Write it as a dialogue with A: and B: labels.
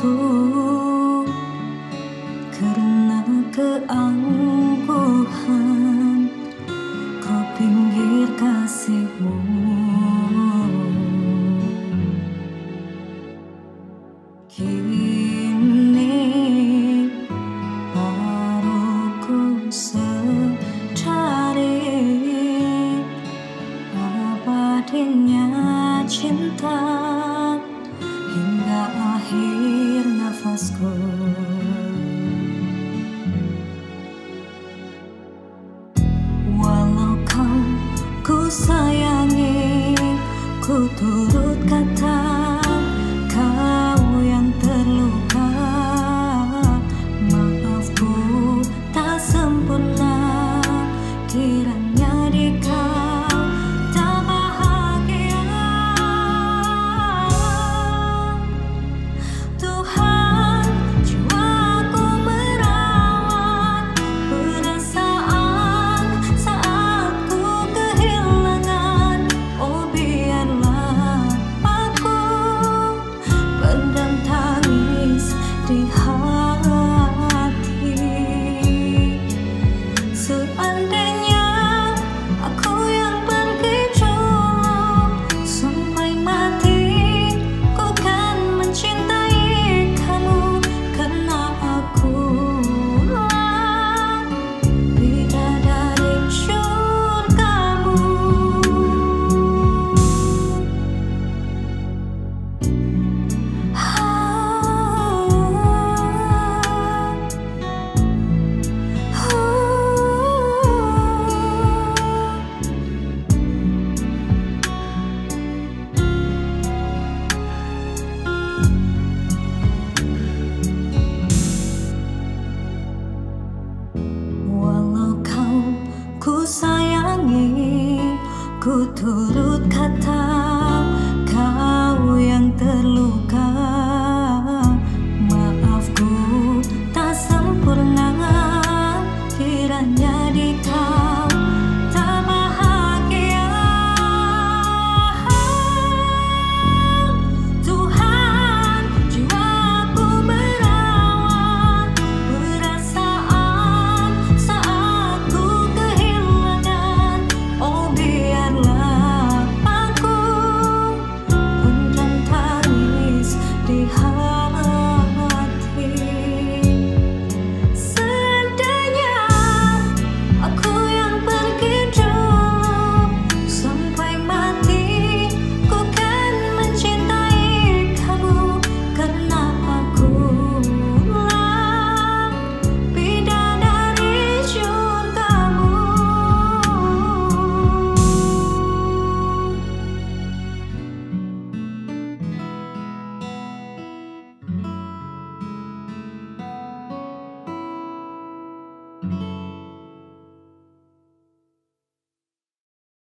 A: itu karena keangkuhan. Kau pinggir kasihmu. Kini baru ku secari abadinya cinta. sayangi ku turut kata Ku turut kata